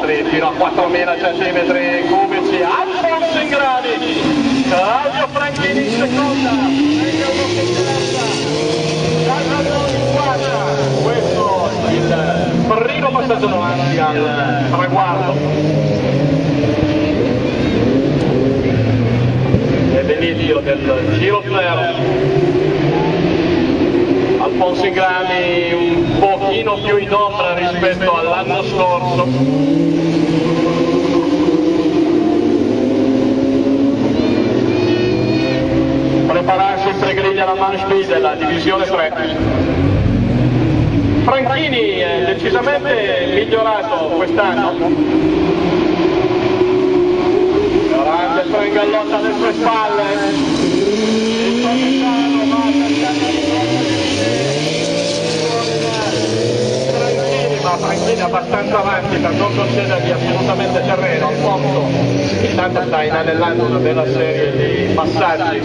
4000 cm cubici, Alfonso Ingrani, Claudio Franchini in seconda, Meglio in questo è il primo passaggio davanti al traguardo. E l'inizio del giro zero. Alfonso Ingrani un pochino più in ombra rispetto all'anno scorso. Prepararsi in pregriglia la manche della divisione 3. Franchini è decisamente migliorato quest'anno. Grande Frangallotta alle sue spalle. Il capitano va cercando di È abbastanza avanti per non concedergli assolutamente terreno. Alfonso intanto sta inanellando una bella serie di passaggi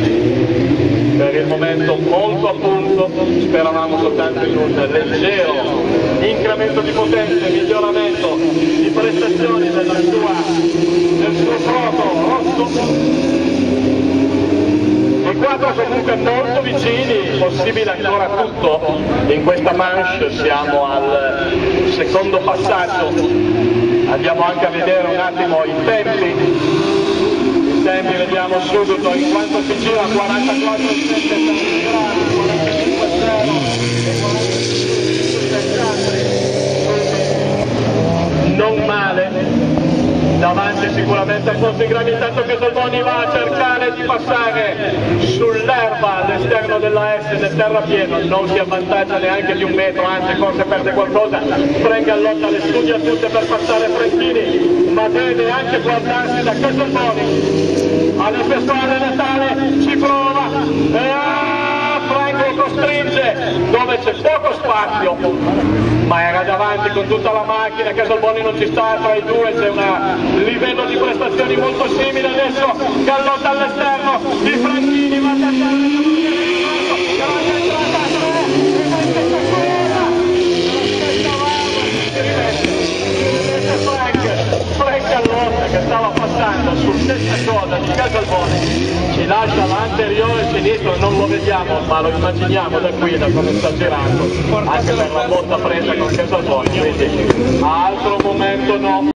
per il momento molto a punto, speravamo soltanto in un leggero incremento di potenza miglioramento di prestazioni della sua, del suo proto rosso. I quattro comunque molto vicini, possibile ancora tutto, in questa manche siamo al secondo passaggio, andiamo anche a vedere un attimo i tempi. Tempi vediamo subito in quanto si gira 44 45 0 non male davanti sicuramente a Ponte Grani intanto che Salvoni va a cercare di passare sull'erba all'esterno della S del terrapieno. Non si avvantaggia neanche di un metro anzi forse perde qualcosa. Frengallotta le studia tutte per passare Franchini ma deve anche guardarsi da Casalboni alle persone Natale ci prova e costringe dove c'è poco spazio. Ma era davanti con tutta la macchina Casalboni non ci sta tra i due c'è un livello di prestazioni molto simile. Adesso Gallotta all'esterno di Franchini va a tentare che stava passando sul stessa coda di Casalboni l'anteriore sinistro non lo vediamo ma lo immaginiamo da qui da come sta girando. Anche per la botta presa con Casalboni quindi altro momento no